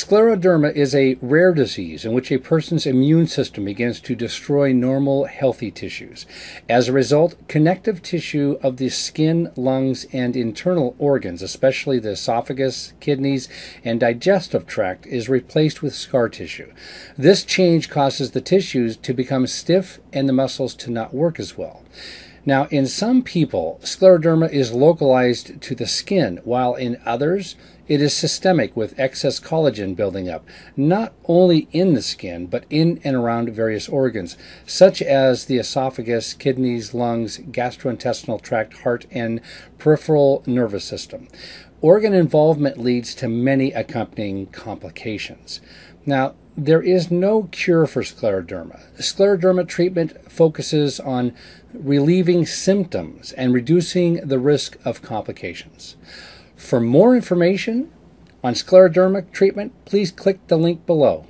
Scleroderma is a rare disease in which a person's immune system begins to destroy normal, healthy tissues. As a result, connective tissue of the skin, lungs, and internal organs, especially the esophagus, kidneys, and digestive tract, is replaced with scar tissue. This change causes the tissues to become stiff and the muscles to not work as well. Now, in some people, scleroderma is localized to the skin, while in others, it is systemic with excess collagen building up, not only in the skin, but in and around various organs, such as the esophagus, kidneys, lungs, gastrointestinal tract, heart, and peripheral nervous system. Organ involvement leads to many accompanying complications. Now, there is no cure for scleroderma. Scleroderma treatment focuses on relieving symptoms and reducing the risk of complications. For more information on scleroderma treatment, please click the link below.